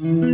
Mm-hmm.